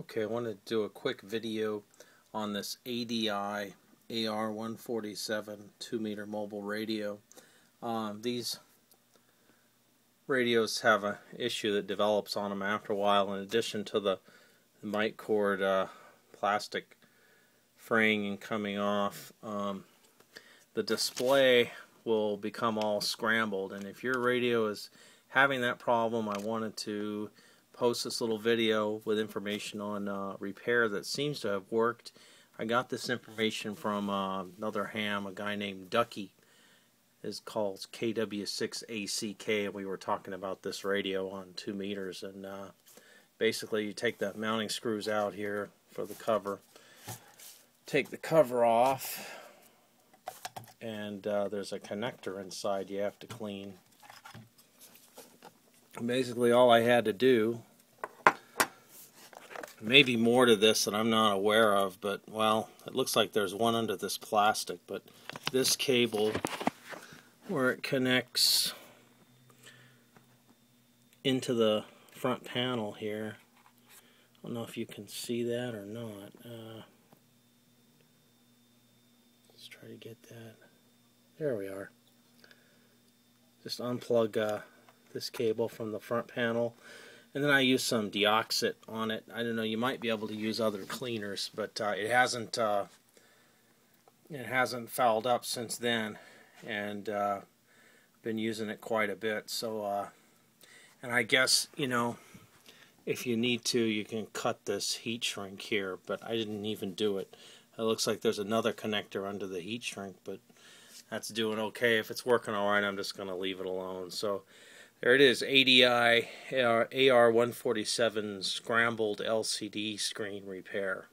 Okay, I want to do a quick video on this ADI AR147 2 meter mobile radio. Um, these radios have an issue that develops on them after a while in addition to the, mic cord uh, plastic fraying and coming off. Um, the display will become all scrambled and if your radio is having that problem I wanted to post this little video with information on uh, repair that seems to have worked. I got this information from uh, another ham, a guy named Ducky. Is called KW6ACK, and we were talking about this radio on two meters. And uh, basically, you take the mounting screws out here for the cover, take the cover off, and uh, there's a connector inside you have to clean basically all I had to do maybe more to this that I'm not aware of but well it looks like there's one under this plastic but this cable where it connects into the front panel here. I don't know if you can see that or not. Uh, let's try to get that. There we are. Just unplug uh, this cable from the front panel and then I use some deoxit on it. I don't know, you might be able to use other cleaners, but uh, it hasn't uh, it hasn't fouled up since then, and uh, been using it quite a bit. So, uh, and I guess you know, if you need to, you can cut this heat shrink here, but I didn't even do it. It looks like there's another connector under the heat shrink, but that's doing okay. If it's working all right, I'm just going to leave it alone. So. There it is, ADI AR147 scrambled LCD screen repair.